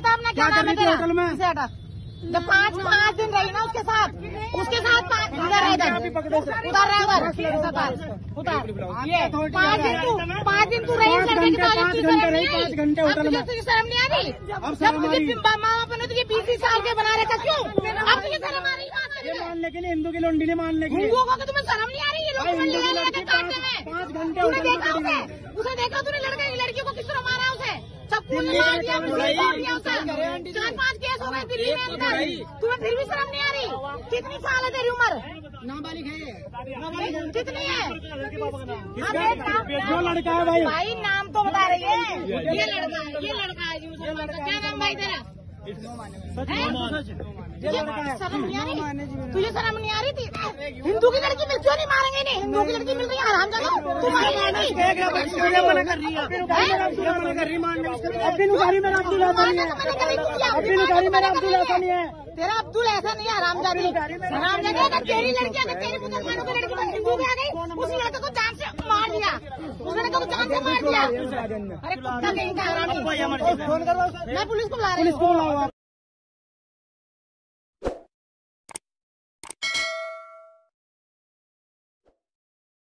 बता अपना क्या नाम है तेरा होटल में? इसे हटा। जब पाँच पाँच दिन रही ना उसके साथ उसके साथ उधर उधर रह उधर। ये पाँच दिन तू पाँच दिन तू रही पाँच लड़के की घंटे, की होटल में। तुझे शर्म नहीं आ रही जब तुझे माँ बाप ने तुझे बीस बीस साल के बना रखा क्यों? अब तुझे शर्म आ रही है ये करने में? मान लेकिन हिंदू की लौंडी नहीं मान लेगी हिंदुओं को तुम्हें शर्म नहीं आ रही? की काटते पाँच- घंटे में देखा उसे? चार पाँच केस हो गए दिल्ली में अंदर तुम्हें फिर भी शर्म नहीं आ रही कितनी साल है तेरी उम्र नाबालिग है कितनी है जो लड़का है भाई भाई नाम तो बता रही है ये लड़का ये लड़का है क्या नाम भाई तेरा ये लड़का है शर्म नहीं आ रही तुझे शर्म नहीं आ रही थी हिंदू की लड़की मिल क्यों नहीं मारेंगे नहीं हिंदू की लड़की मिल रही है। आराम तू कर रही है। है है है। तेरा अब्दुल ऐसा नहीं है हराम जाती हराम जाती अगर तेरी लड़की अगर तेरी मुसलमानों की लड़की हिंदू में आ गई उस लड़के को जान से मार दिया। उस लड़के को जान से मार दिया। अरे कुत्ता कहीं का करवाओ मैं पुलिस को बुला रही हूँ।